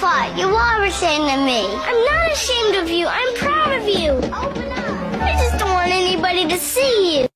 You are ashamed of me. I'm not ashamed of you. I'm proud of you. Open up. I just don't want anybody to see you.